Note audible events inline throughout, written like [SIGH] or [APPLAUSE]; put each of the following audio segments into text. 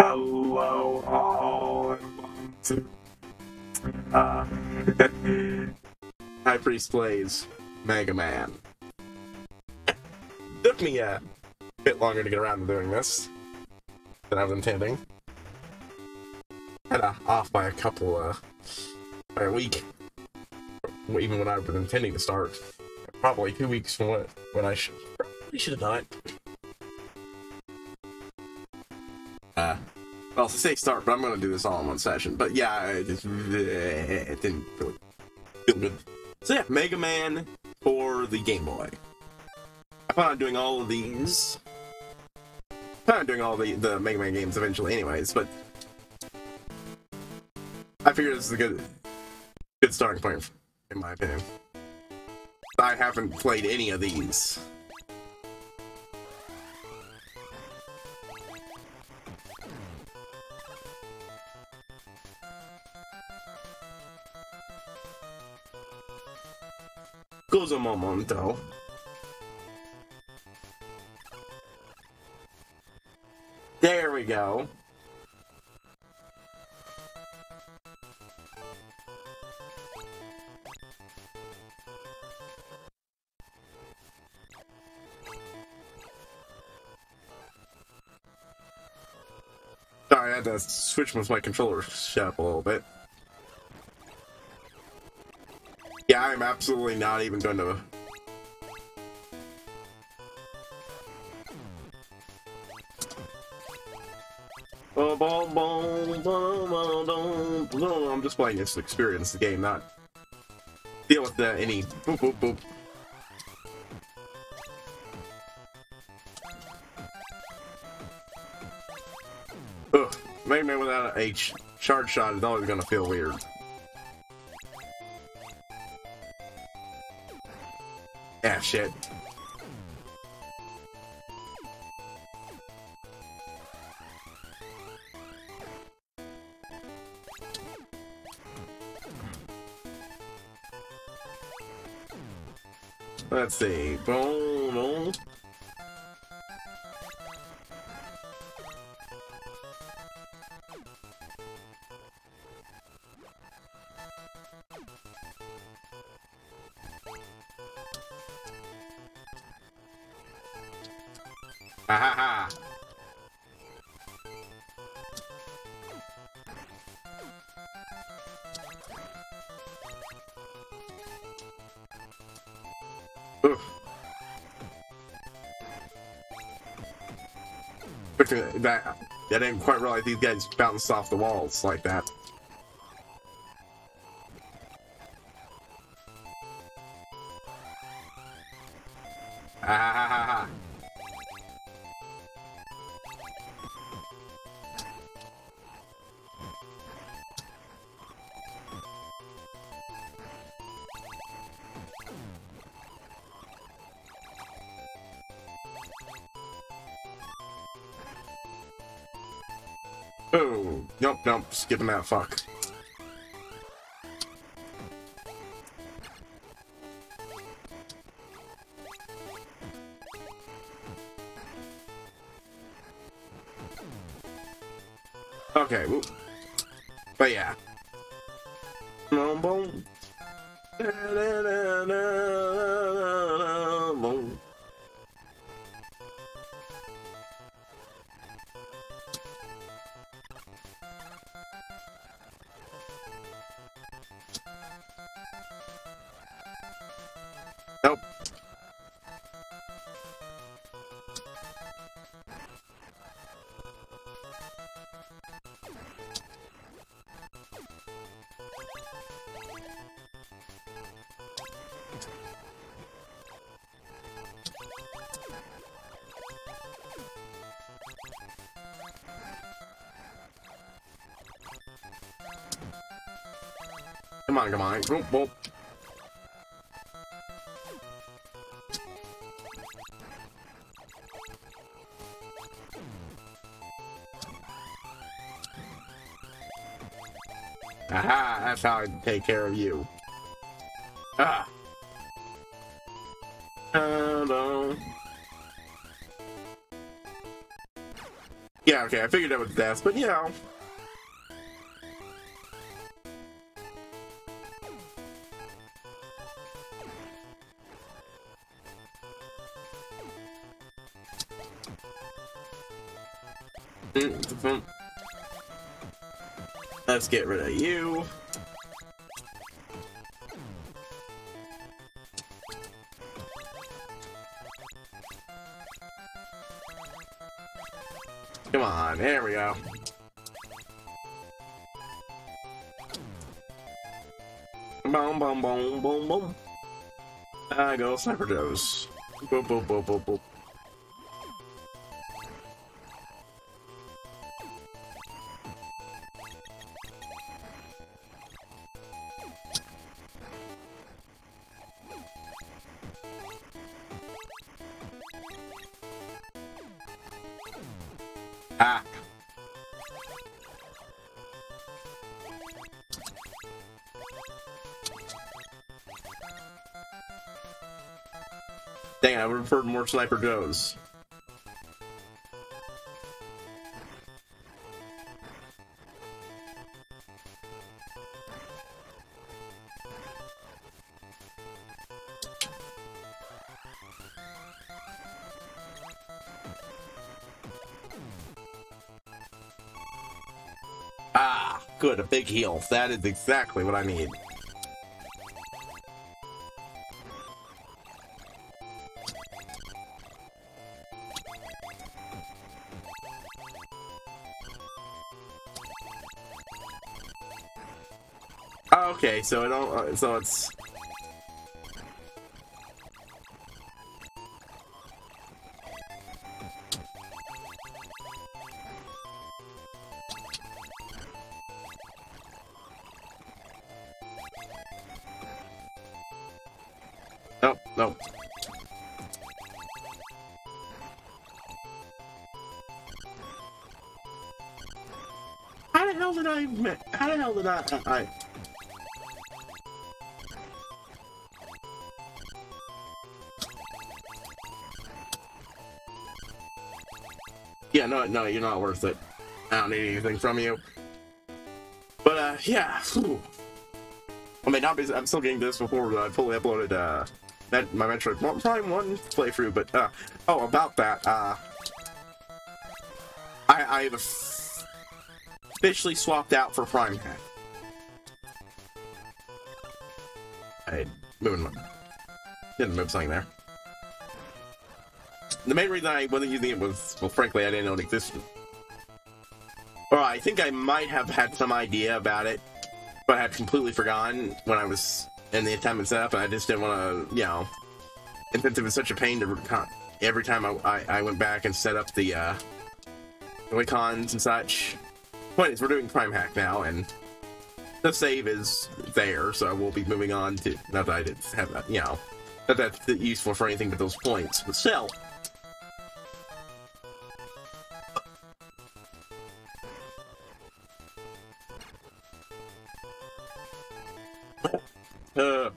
Hello, all, welcome to uh, High Priest plays Mega Man. Took me a bit longer to get around to doing this than I was intending. Kinda off by a couple, uh, by a week. Even when I was intending to start. Probably two weeks from when I should, probably should have done it. To say start, but I'm going to do this all in one session. But yeah, it, just, eh, it didn't really feel good. So yeah, Mega Man for the Game Boy. I plan on doing all of these. I plan on doing all the, the Mega Man games eventually anyways, but I figure this is a good, good starting point, in my opinion. I haven't played any of these. Goes a momento. There we go. Sorry, I had to switch with my controller shut up a little bit. Yeah, I'm absolutely not even to. I'm just playing this to experience the game, not deal with the, any boop boop boop. Ugh, Man without a ch charge shot is always gonna feel weird. Yeah, shit. Let's see. Boom, boom. That, I didn't quite realize these guys bounced off the walls like that. Skipping that fuck. Come on, come on. Whoop, whoop. Aha, that's how I take care of you. Ah. Hello. Yeah, okay, I figured out with death, but you know. Sniper Joe's. Boop, boop, boop, boop, boop. Would preferred more Sniper Joes. Ah, good, a big heal. That is exactly what I need. Okay, so it don't. Uh, so it's. Nope. How the hell did I? How the hell did I? I Yeah, no, you're not worth it. I don't need anything from you. But, uh, yeah. whew. I mean, obviously, I'm still getting this before I fully uploaded, uh, my Metroid one- Prime 1 playthrough, but, uh, oh, about that, uh, I, I've officially swapped out for Prime Hack. I moving my, didn't move something there. The main reason I wasn't using it was, well, frankly, I didn't know it existed. Or I think I might have had some idea about it, but I had completely forgotten when I was in the attempt attendance setup, and I just didn't want to, you know, and since it was such a pain to every time I, I, I went back and set up the uh, and such. Point is, we're doing Prime Hack now, and the save is there, so we'll be moving on to. Not that I didn't have that, you know, not that's useful for anything but those points, but still. [LAUGHS] Uh,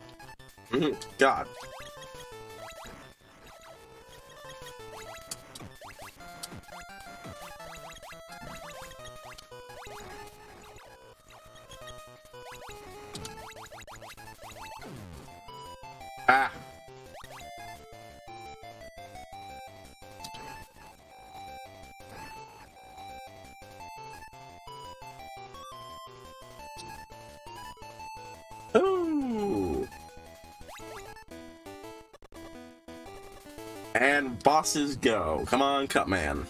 mhm, God. Bosses go. Come on, Cutman.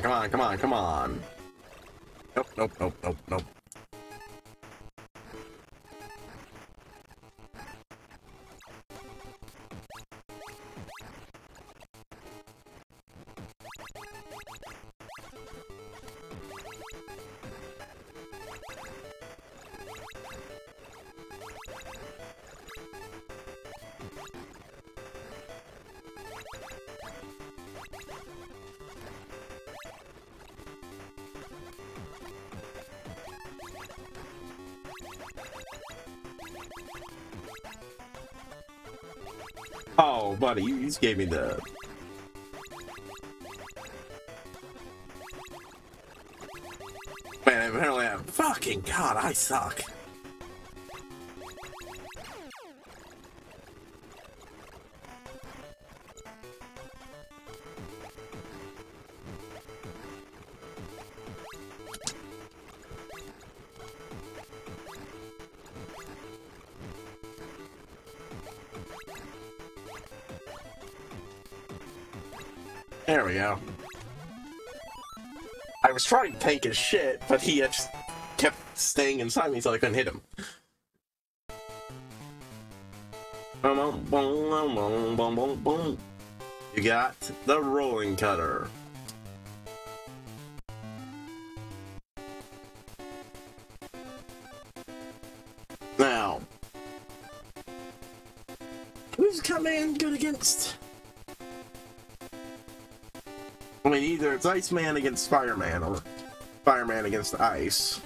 On, come on, come on, come on. Nope, nope, nope, nope, nope. Oh, buddy, you just gave me the... Man, apparently I'm... Fucking God, I suck. Was trying to tank his shit, but he just kept staying inside me so I couldn't hit him. You got the rolling cutter. Iceman against Fireman or Fireman against Ice.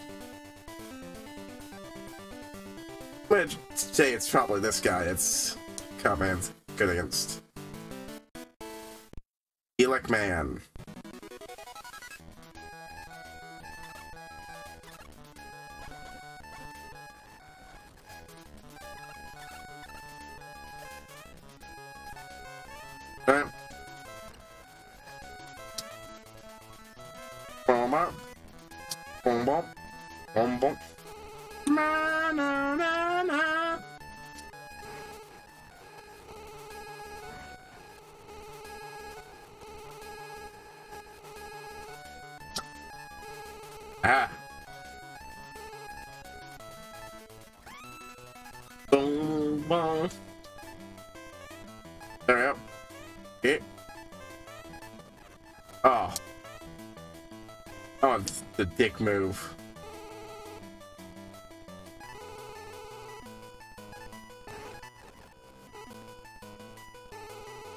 Which, say it's probably this guy. It's Cutman's good against. Elec Man. Okay. Oh. Oh, the dick move.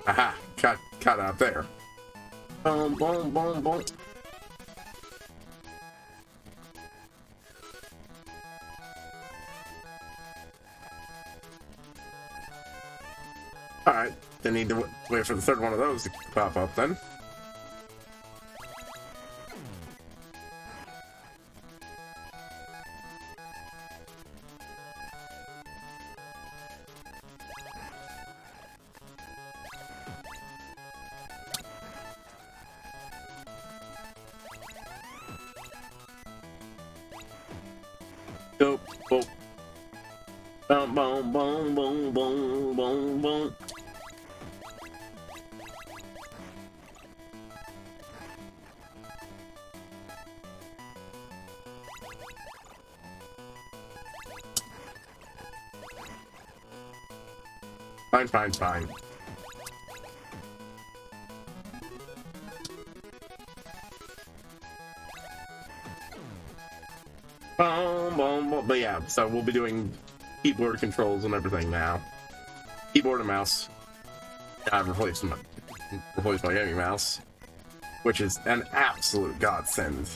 Aha, cut, cut out there. Boom, boom, boom, boom. They need to wait for the third one of those to pop up then. Fine, fine, fine. Boom, boom, boom. But yeah, so we'll be doing keyboard controls and everything now. Keyboard and mouse. I've replaced my replaced my gaming mouse, which is an absolute godsend.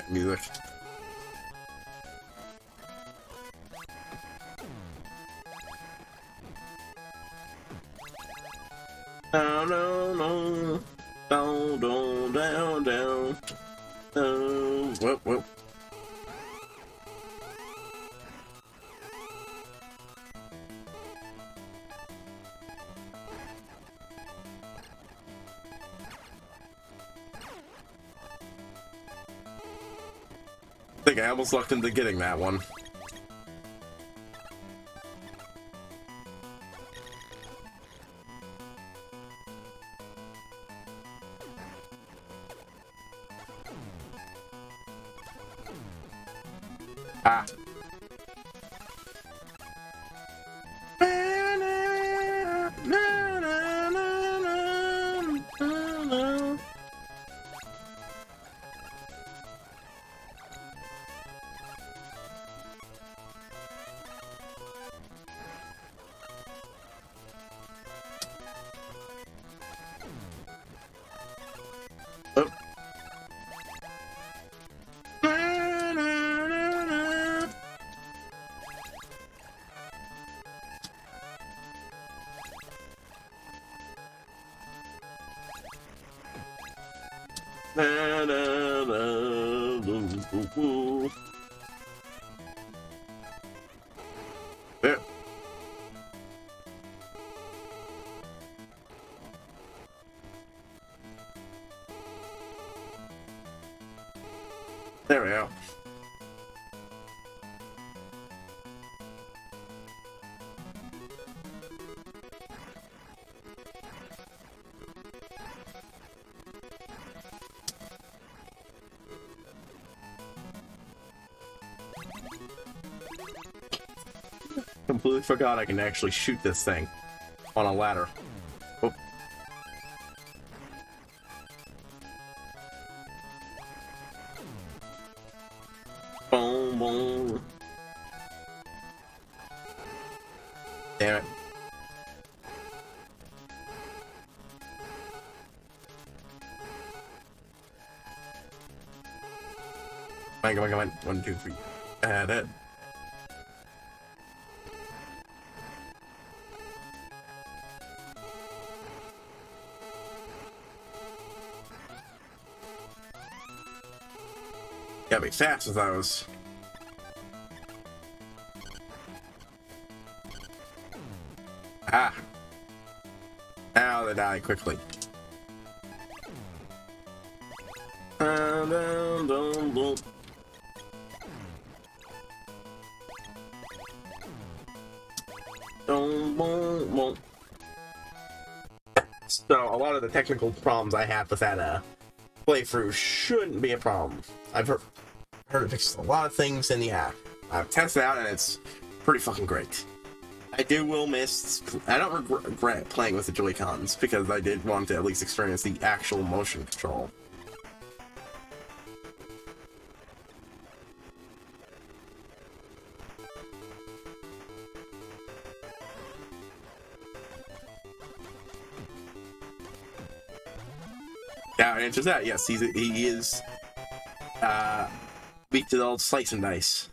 Old Mega Man music. No, no, no. Down, down, down, down. Down. Whoop, whoop. Think I almost lucked into getting that one. Completely forgot I can actually shoot this thing on a ladder. Oh. Boom, boom. Damn it. Come on, come on, come on. One, two, three. Add it. Gotta be fast with those. Ah. Now they die quickly. So a lot of the technical problems I have with that uh, playthrough shouldn't be a problem. I've heard, heard it fixes a lot of things in the app. I've tested it out and it's pretty fucking great. I do will miss. I don't regret- playing with the Joy Cons because I did want to at least experience the actual motion control. It answers that. Yes, he's he is uh weak to the old slice and dice.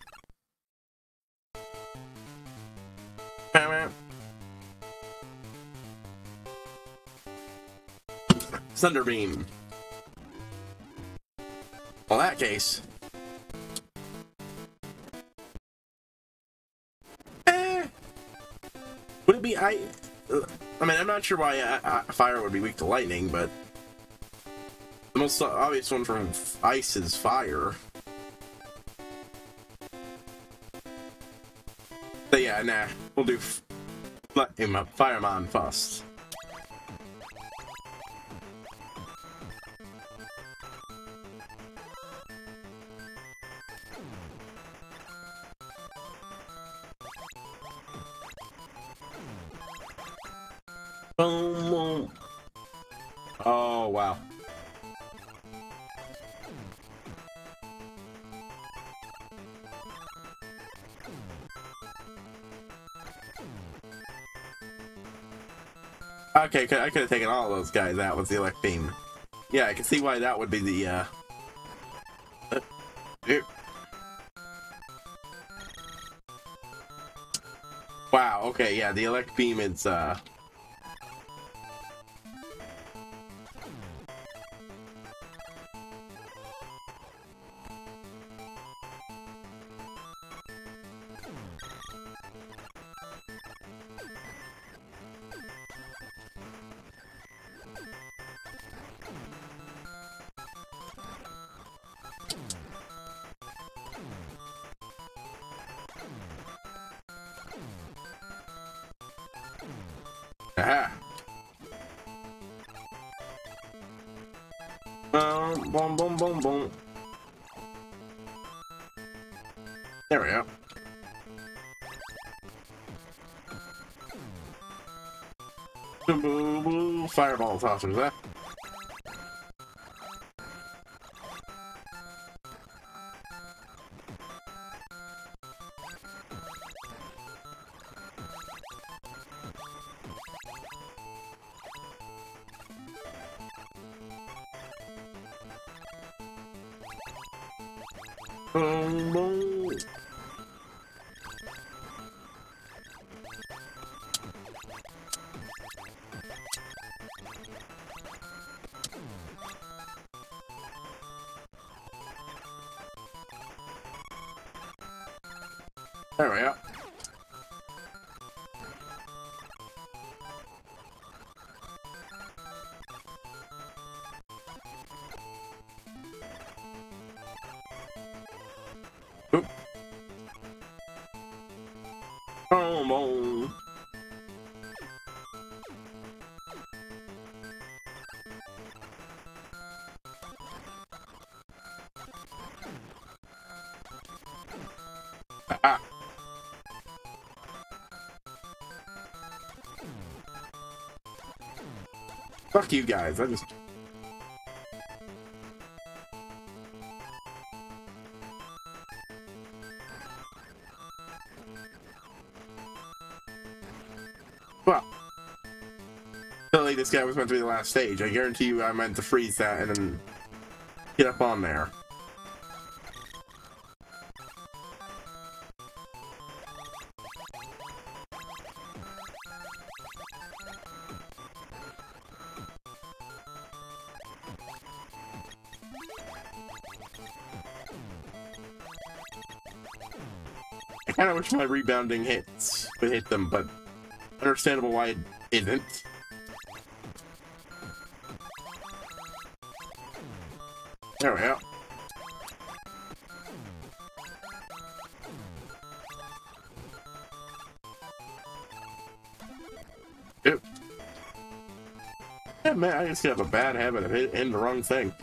Thunderbeam. Well, that case. Eh, would it be I? I mean, I'm not sure why fire would be weak to lightning, but the most obvious one from ice is fire. But yeah, nah, we'll do f- let him uh, up, Fireman first. Okay, I could have taken all those guys out with the Elec beam. Yeah, I can see why that would be the, uh... uh, Wow, okay, yeah, the Elec beam is, uh... 我是什 There we go. Fuck you guys. I just. Well. This guy was meant to be the last stage. I guarantee you I meant to freeze that and then get up on there. Wish my rebounding hits would hit them, but understandable why it isn't. There we go. Ew. Yeah, man, I just have a bad habit of hitting the wrong thing.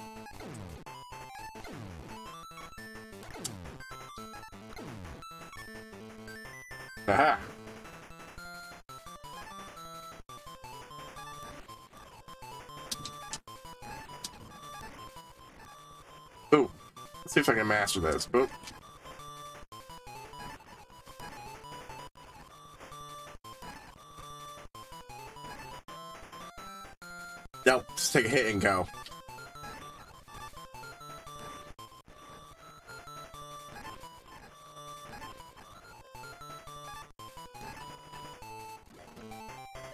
See if I can master this. Oop. Nope, just take a hit and go.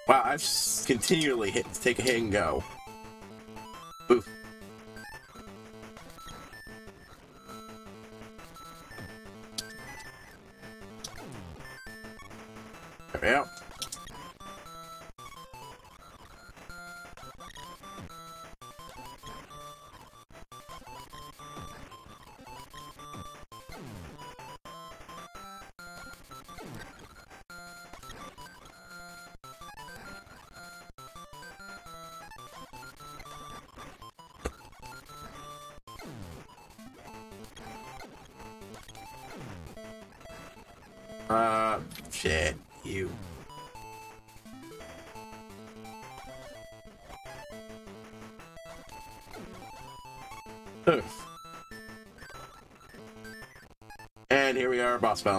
Wow, I've continually hit take a hit and go.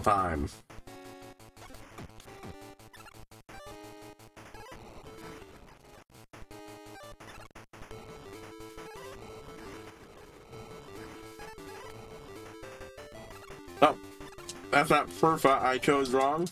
Time. Oh, that's not Furfa I chose wrong.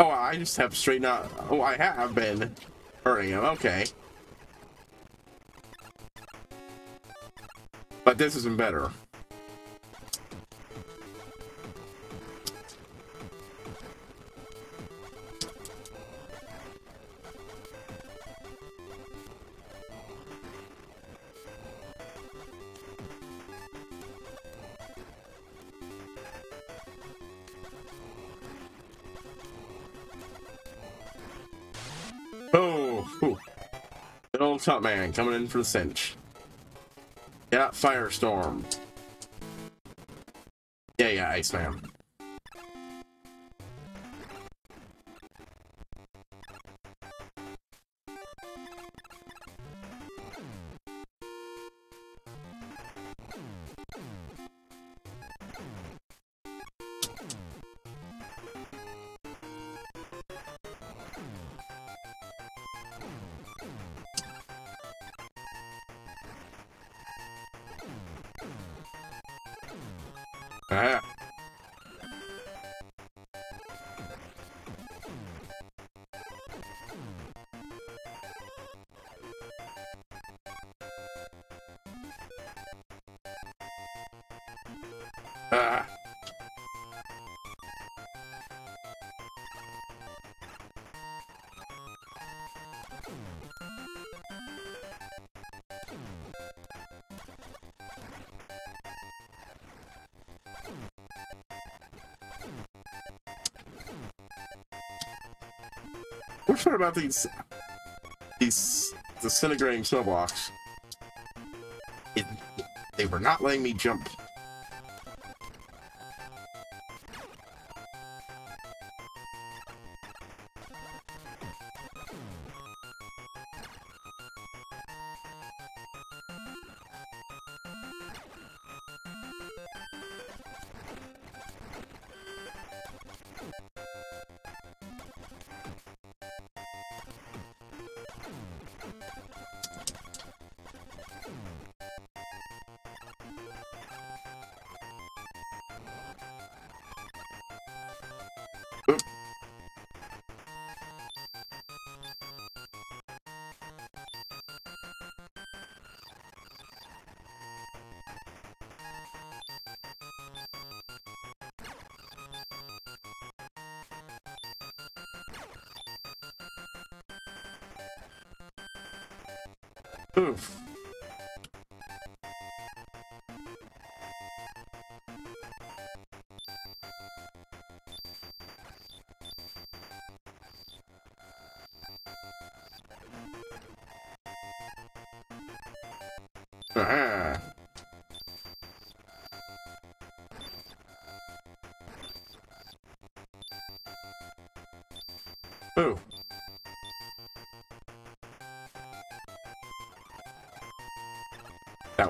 Oh, I just have straight not. Oh, I have been hurting him. Okay. But this isn't better. Top man coming in for the cinch. Yeah, firestorm. Yeah, yeah, Iceman. What's part about these these disintegrating snow blocks? It, they were not letting me jump.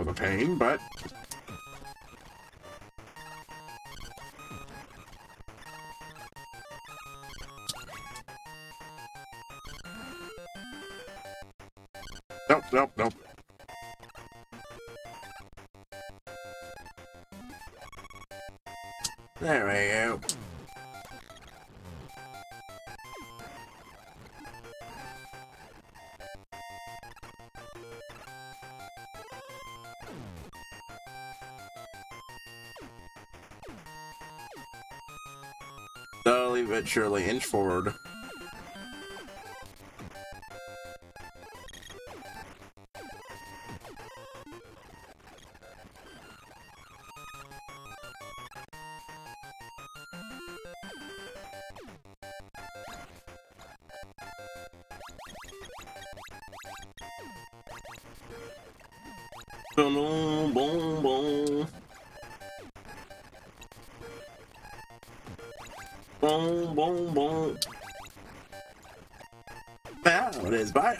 Was a pain, but Nope, nope, nope. Slowly but surely inch forward.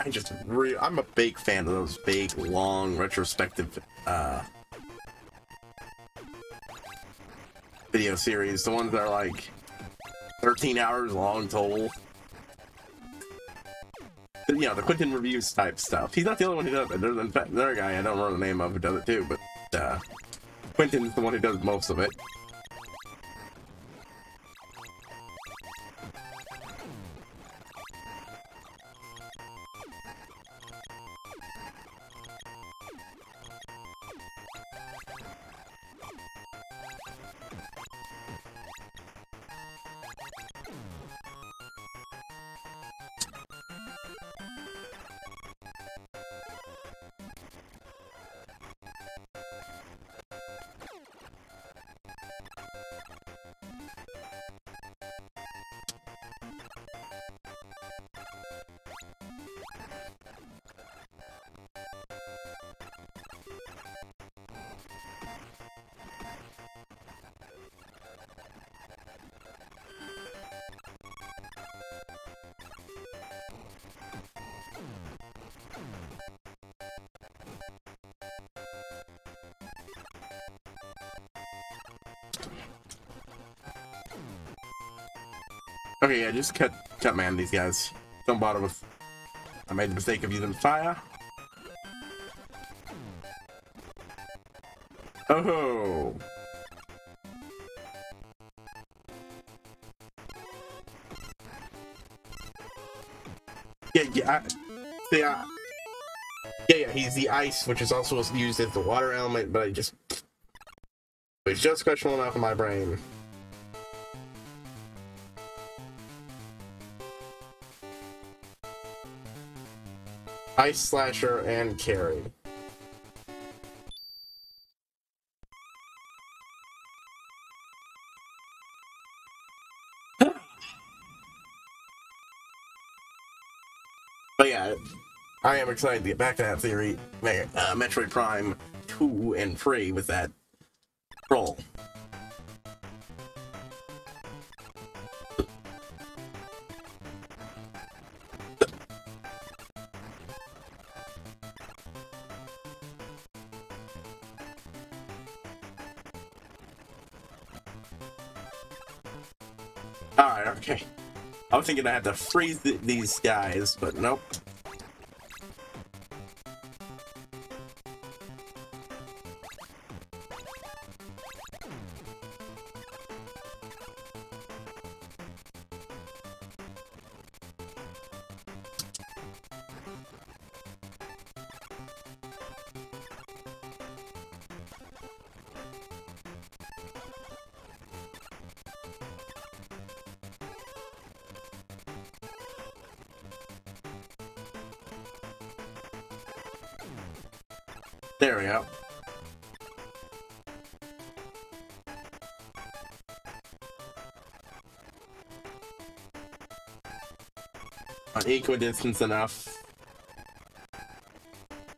I, just re I'm a big fan of those big, long, retrospective uh, video series. The ones that are like 13 hours long total. You know, the Quinton reviews type stuff. He's not the only one who does it. There's another guy I don't remember the name of who does it too, but uh, Quinton's the one who does most of it. Okay, yeah, just cut cut man these guys. Don't bother with I made the mistake of using fire. Oh Yeah, yeah, I, yeah, yeah, he's the ice, which is also used as the water element, but I just, it's just special enough in my brain. Ice Slasher and Carry. [LAUGHS] but yeah, I am excited to get back to that theory. Uh, Metroid Prime 2 and 3 with that roll. Thinking I had to freeze th these guys, but nope. On equidistance enough.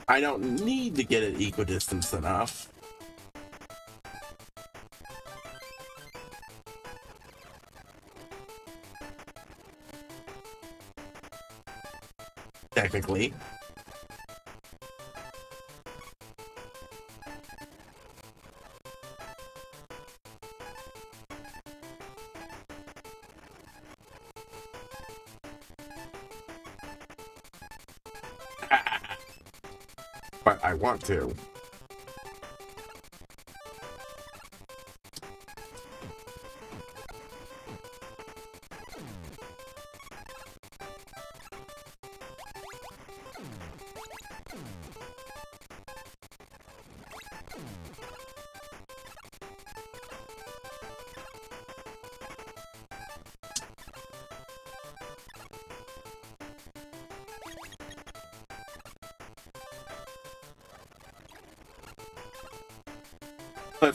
I don't need to get it equidistance enough. Technically. Want to.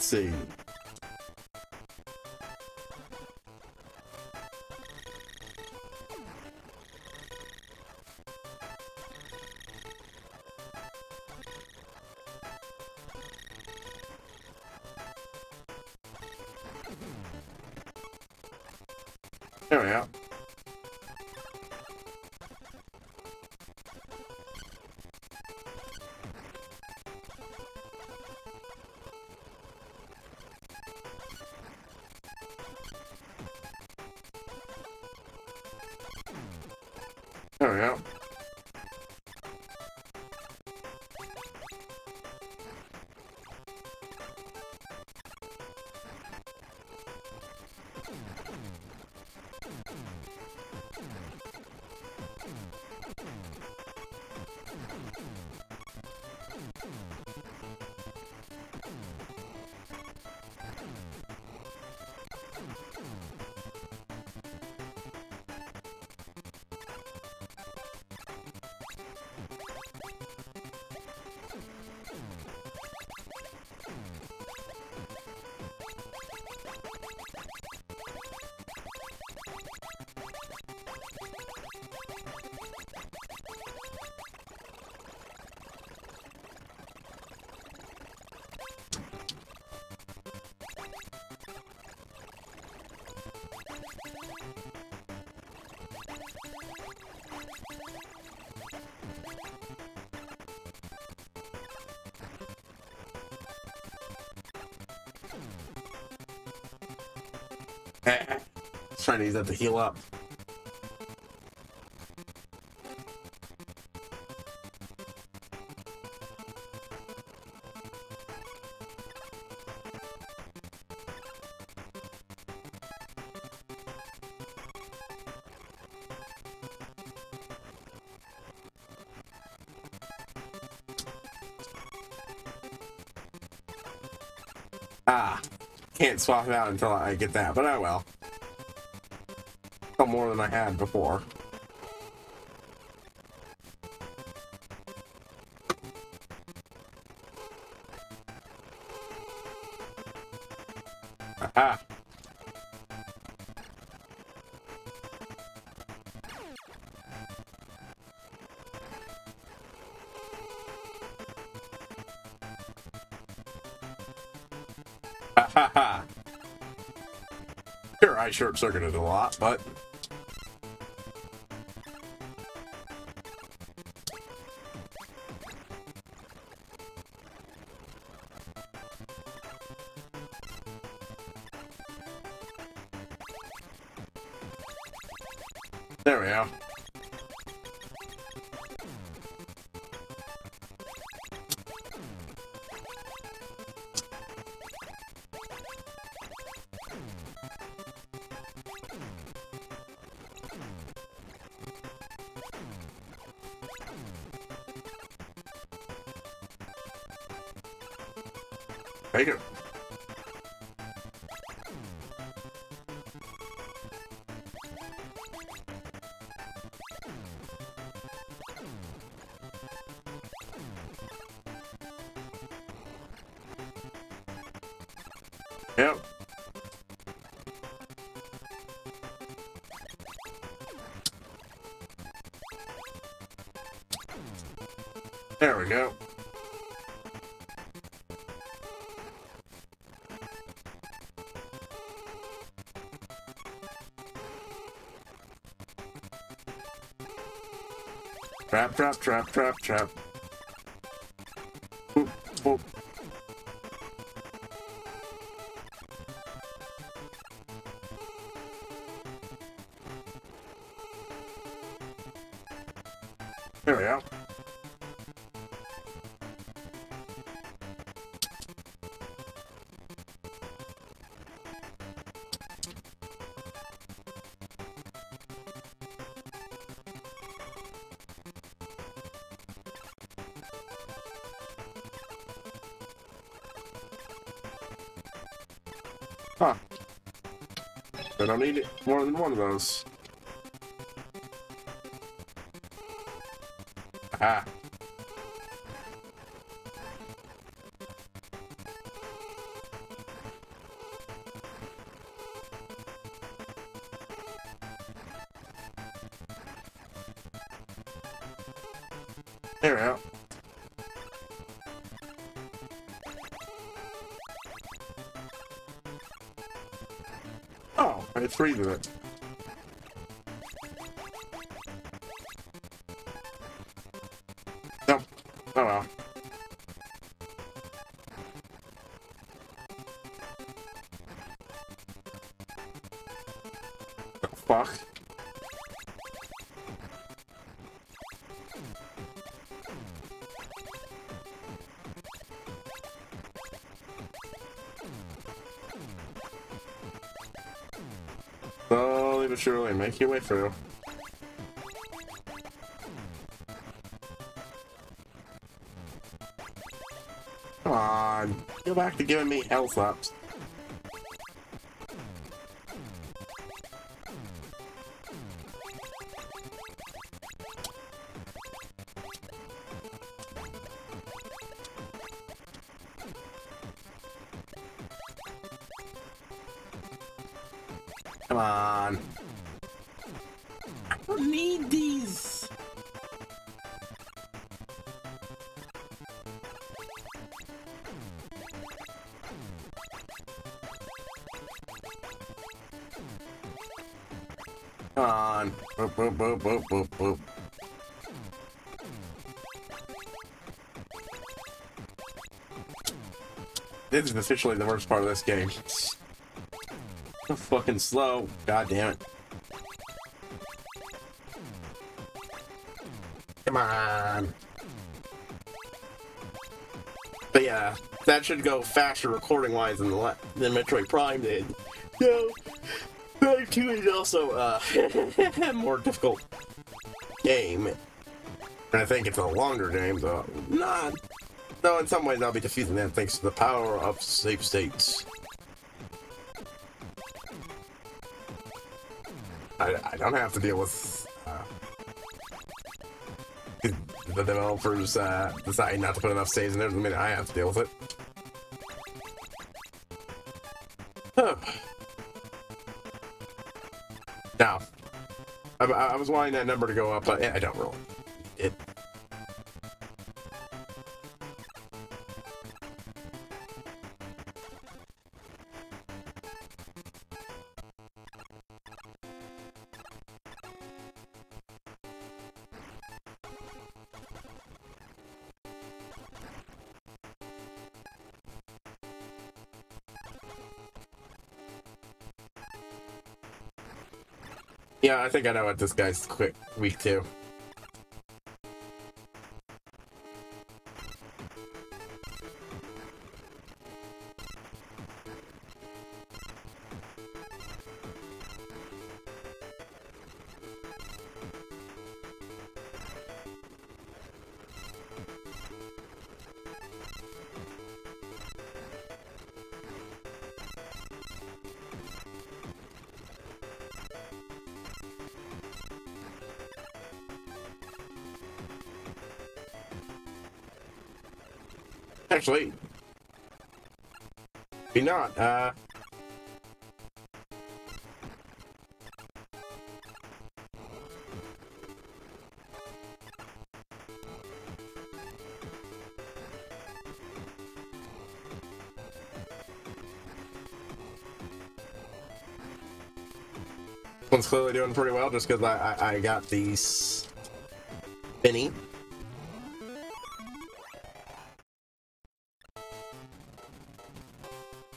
See. Trying to use that to heal up. Can't swap it out until I get that, but I will. No more than I had before. I short circuited a lot, but Take Trap, trap, trap, trap, trap. Boop, boop. Don't need more than one of those. Ah. I had three to it. Make your way through. Come on, go back to giving me health ups. Boop, boop, boop, boop, boop. This is officially the worst part of this game. So fucking slow. God damn it. Come on. But yeah, that should go faster recording wise than the than Metroid Prime did. No, 2 is also uh, a [LAUGHS] more difficult game. I think it's a longer game, though. Not Though in some ways I'll be defeating them thanks to the power of save states. I, I don't have to deal with uh, the developers uh, deciding not to put enough saves in there the minute I have to deal with it. I, I was wanting that number to go up, but eh, I don't really. I think I know what this guy's quick weak to. Actually, be not. Uh, one's clearly doing pretty well just because I, I, I got these Benny.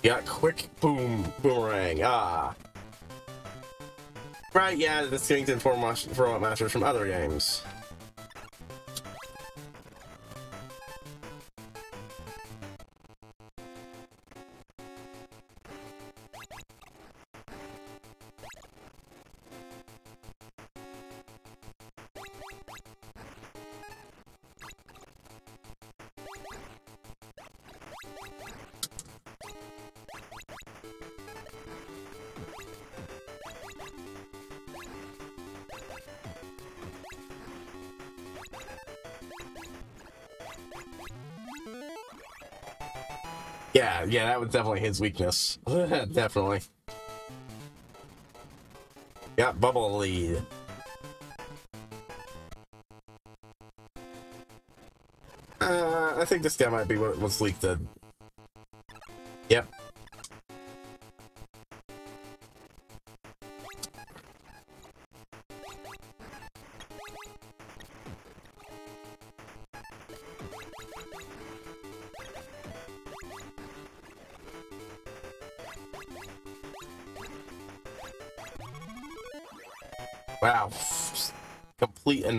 Yeah, quick boom boomerang. Ah. Right, yeah, the Skillington Format Masters from other games. Yeah, yeah, that was definitely his weakness. [LAUGHS] definitely. Got bubble lead. Uh, I think this guy might be what was leaked.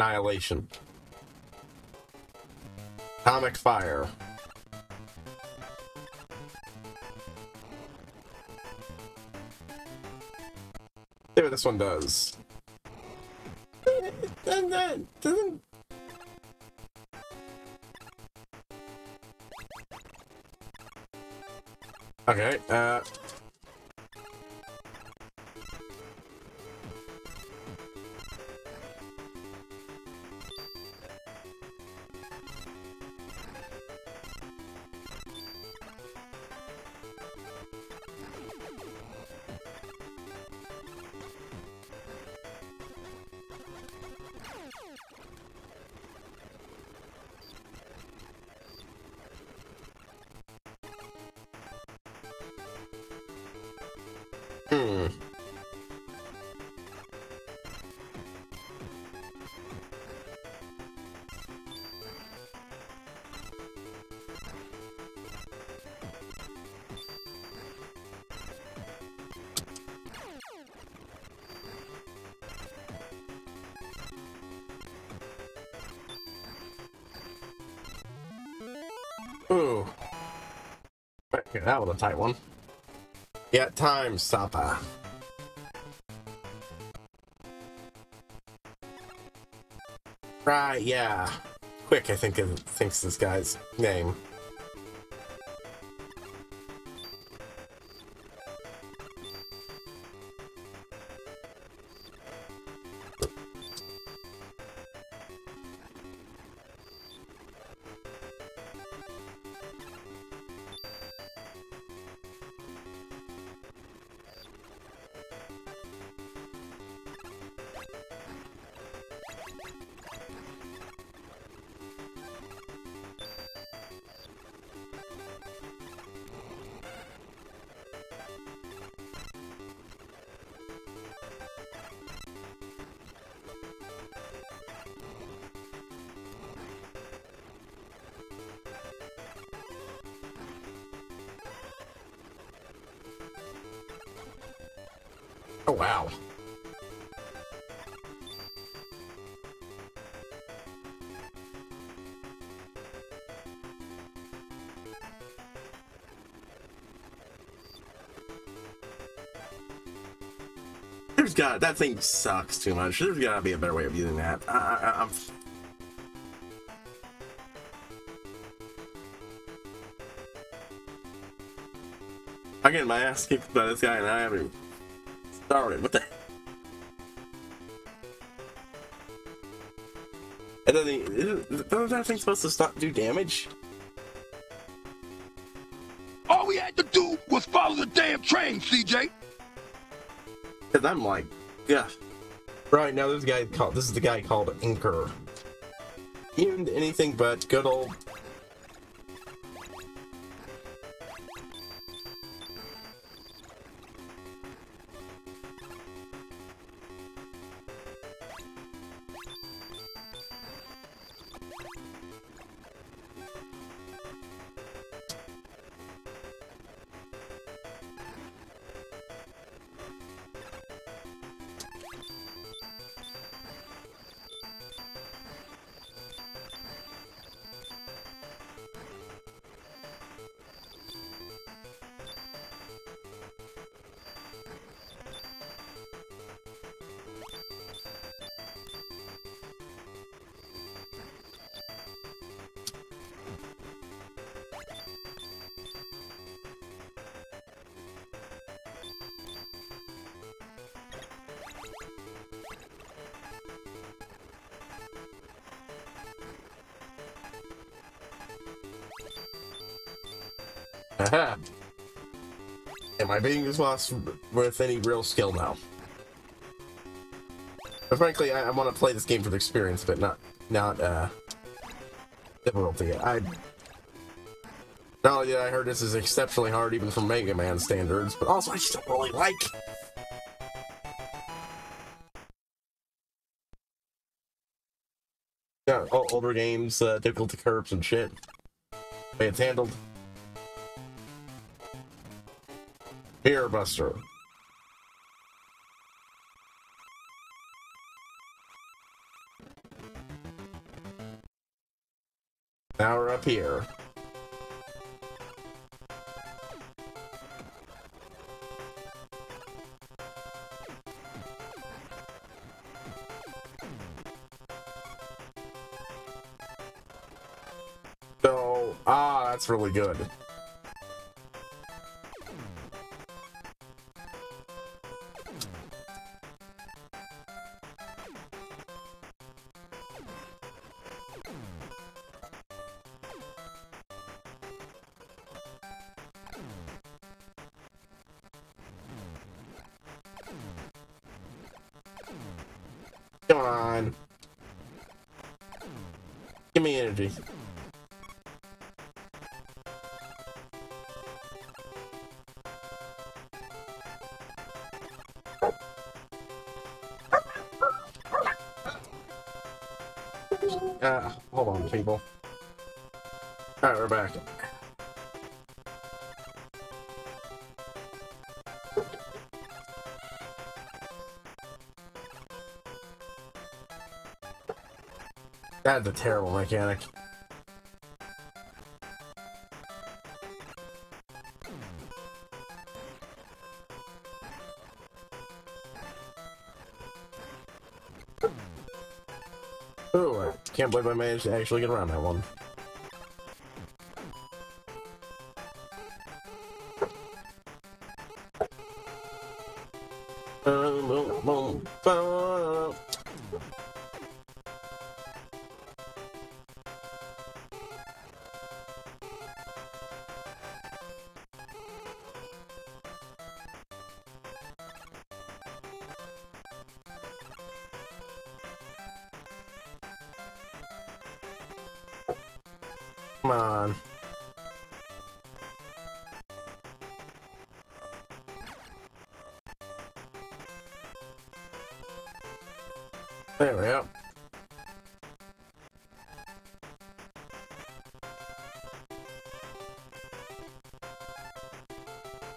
Annihilation. Atomic fire. See what this one does. Ooh. Okay, that was a tight one. Yeah, time, Sapa. Right, yeah. Quick, I think thinks this guy's name. Got that thing sucks too much. There's got to be a better way of using that. I, I, I'm I'm getting my ass kicked by this guy and I haven't started. What the? And then the, isn't that thing supposed to stop do damage? All we had to do was follow the damn train, CJ. Cause I'm like, yeah. Right now, this guy called. This is the guy called Enker. Even anything but good old I beating this boss with any real skill now? But frankly, I, I want to play this game for the experience, but not not uh difficulty. I not only did I heard this is exceptionally hard even from Mega Man standards, but also I just don't really like. Yeah, older games, uh, difficulty curves and shit. way it's handled. Mirror Buster. Now we're up here. So, ah, that's really good. Back. That's a terrible mechanic. Ooh, I can't believe I managed to actually get around that one.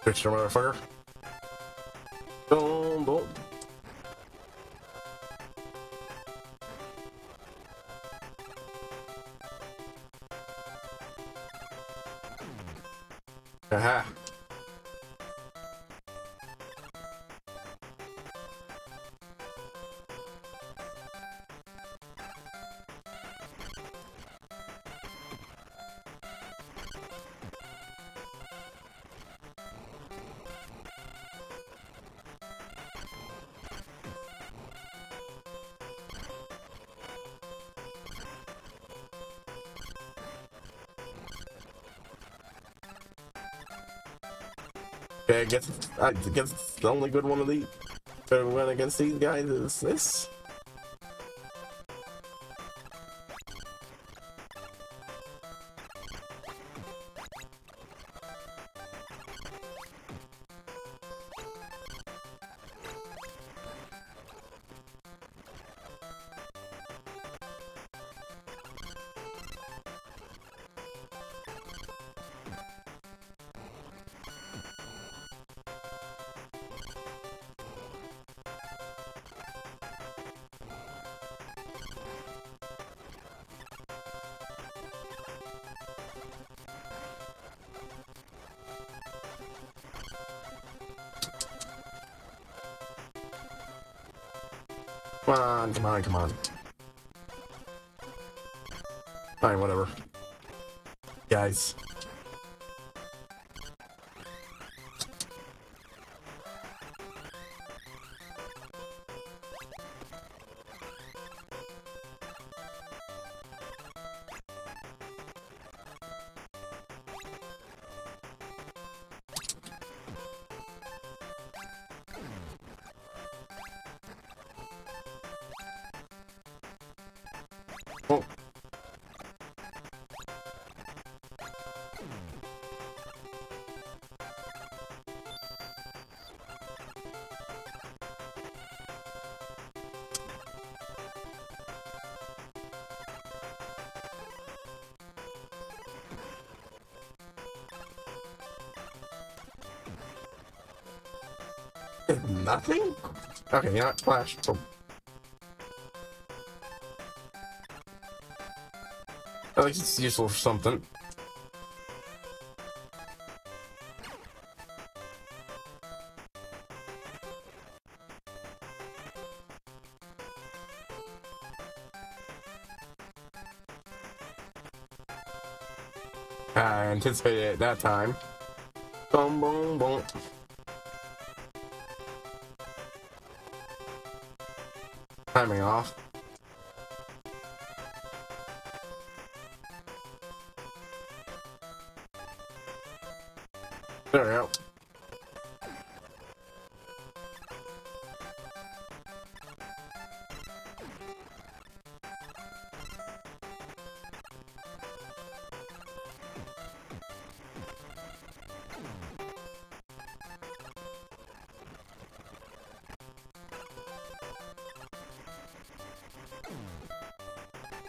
Trickster motherfucker. Boom, boom. Aha. I guess the only good one of these to win against these guys is this. On, Oh. [LAUGHS] Nothing? Okay, yeah, flash. Oh. Least it's useful for something. I anticipated it that time. Boom, boom, boom. Timing off. We go.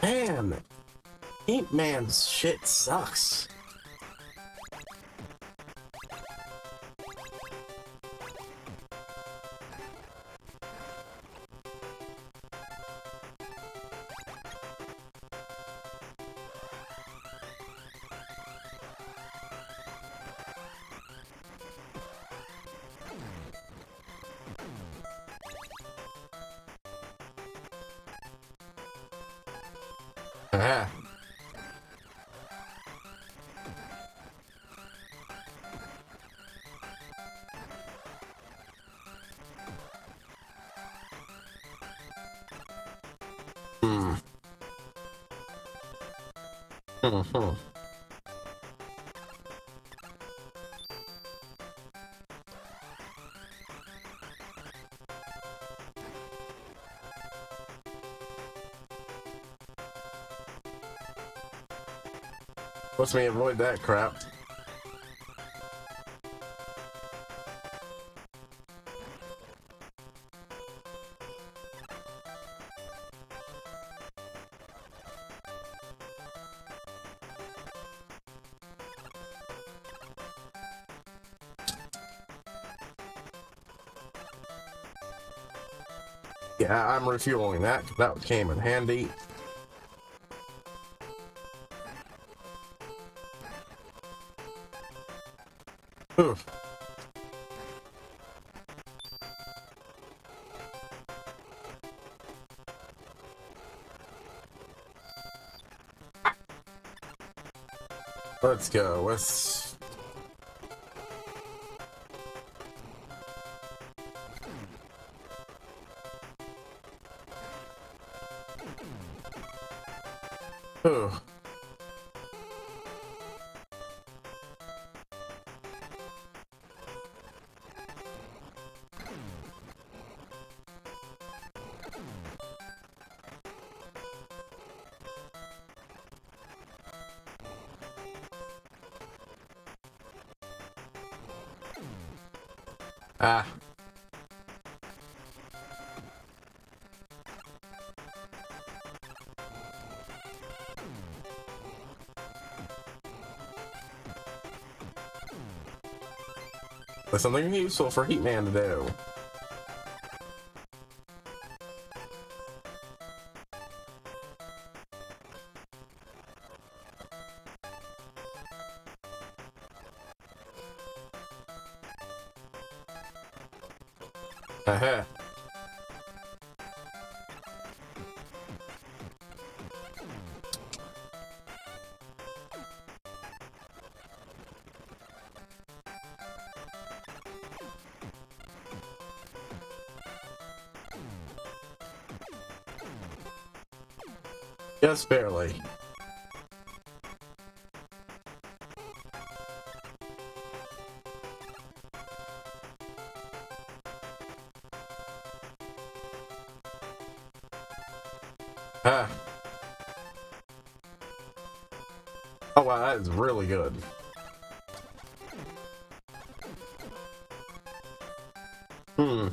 Man, Ape Man's shit sucks. What's me avoid that crap? Yeah, I'm refueling that. That came in handy. Oof. Let's go. Let's. There's something useful for Heatman to do. Aha. Just barely. Ah. Oh wow, that is really good. Hmm.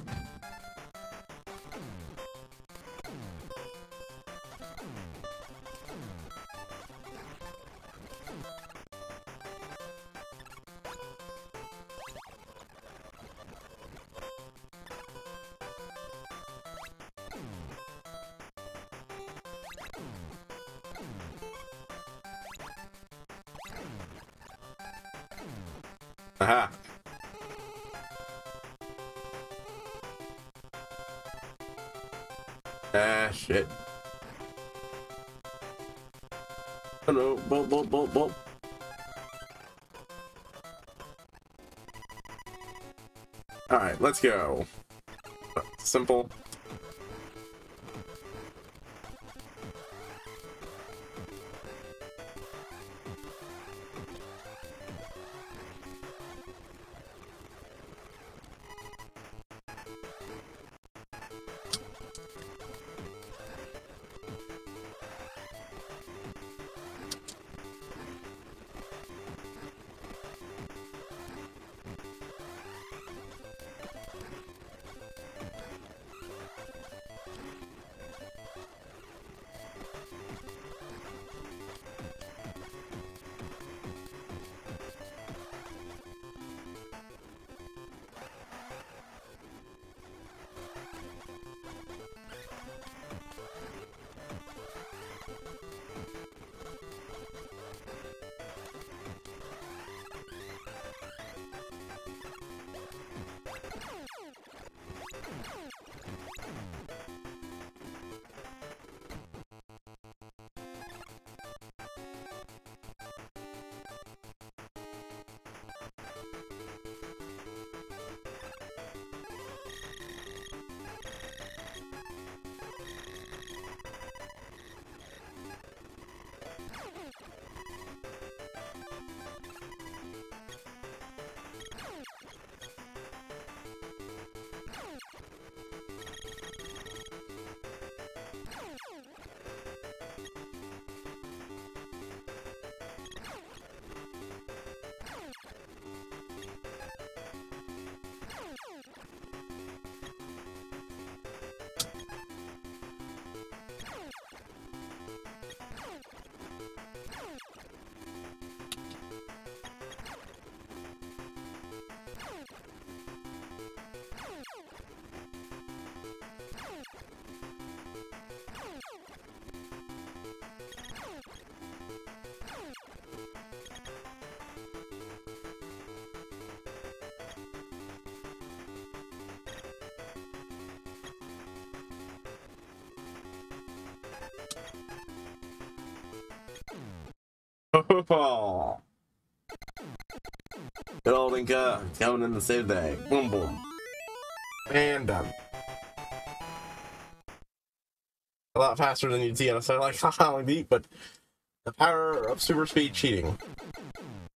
Go. Simple. Football. Good old Enker coming in the save day. Boom, boom. And done. A lot faster than you'd see on a site like Haha Beat, but the power of super speed cheating.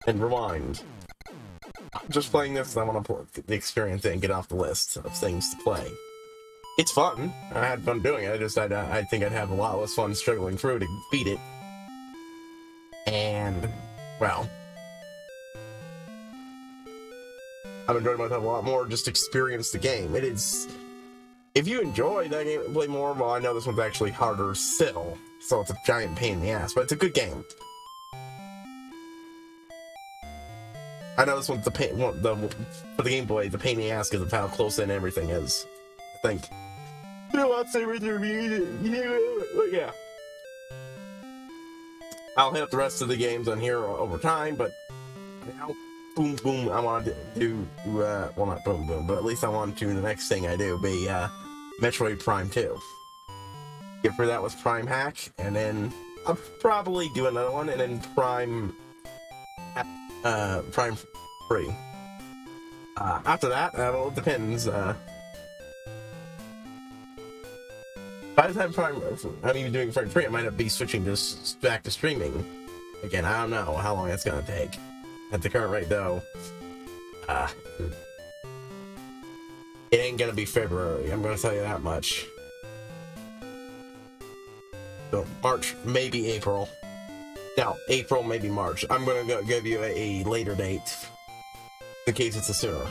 And rewind. I'm just playing this I want to the experience and get off the list of things to play. It's fun. I had fun doing it. I just I'd, I think I'd have a lot less fun struggling through to beat it. And well, I've enjoyed myself a lot more. Just experience the game. It is. If you enjoy that game play more, well, I know this one's actually harder still, so it's a giant pain in the ass, but it's a good game. I know this one's the pain. The for the Game Boy, the pain in the ass because of how close in everything is. I think. You know what? Say with your yeah. I'll hit up the rest of the games on here over time, but now, boom, boom. I want to do uh, well, not boom, boom, but at least I want to. The next thing I do be uh, Metroid Prime Two. Get for that with PrimeHack, and then I'll probably do another one, and then Prime uh, Prime Free. Uh, after that, uh, well, it depends. Uh, by the time Prime, I'm even doing Prime Free, I might not be switching this back to streaming. Again, I don't know how long it's gonna take. At the current rate, though, uh, it ain't gonna be February. I'm gonna tell you that much. So March, maybe April. Now, April, maybe March. I'm gonna go give you a, a later date in case it's a sooner.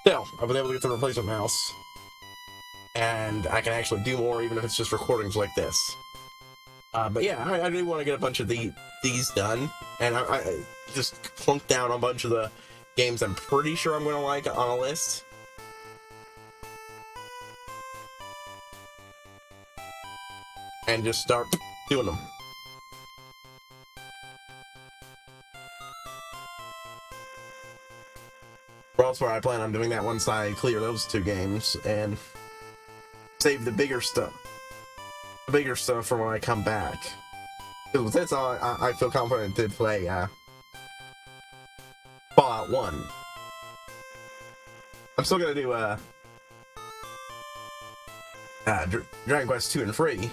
Still, I've been able to get the replacement mouse, and I can actually do more even if it's just recordings like this. Uh, but yeah, I, I do want to get a bunch of the these done, and I, I just plunk down a bunch of the games I'm pretty sure I'm going to like on a list. and just start doing them. Elsewhere, I plan on doing that once I clear those two games and save the bigger stuff. The bigger stuff for when I come back. Because with this, I, I feel confident to play uh, Fallout 1. I'm still gonna do uh, uh, Dragon Quest 2 and 3.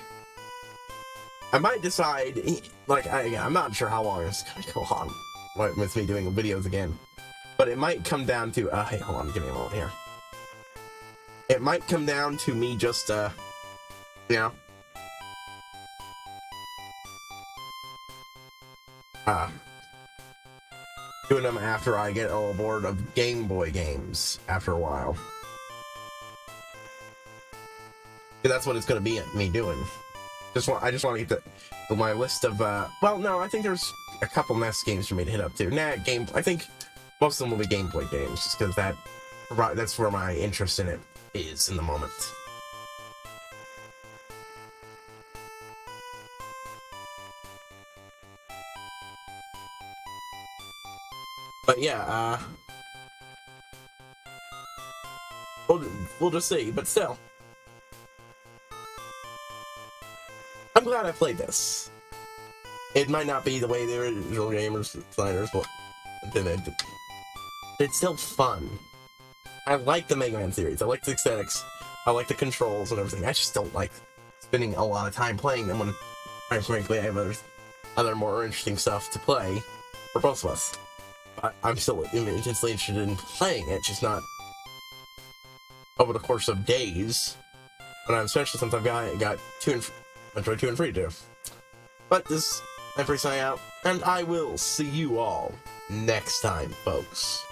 I might decide, like, I, I'm not sure how long it's gonna go on with me doing videos again. But it might come down to, uh, hey, hold on, give me a moment here. It might come down to me just, uh, you know, uh, doing them after I get all bored of Game Boy games after a while. That's what it's gonna be me doing. Just want I just want to get the my list of uh well no I think there's a couple NES games for me to hit up too. Nah, game I think most of them will be Game Boy games just because that that's where my interest in it is in the moment. But yeah, uh, we'll, we'll just see. But still, I'm glad I played this. It might not be the way the original gamers designers but it's still fun. I like the Mega Man series. I like the aesthetics. I like the controls and everything. I just don't like spending a lot of time playing them when, quite frankly, I have other, other more interesting stuff to play for both of us. But I'm still intensely interested in playing it, just not over the course of days. And I'm especially since I've got got two and Metroid 2 and 3 do. But this, I'm free out, and I will see you all next time, folks.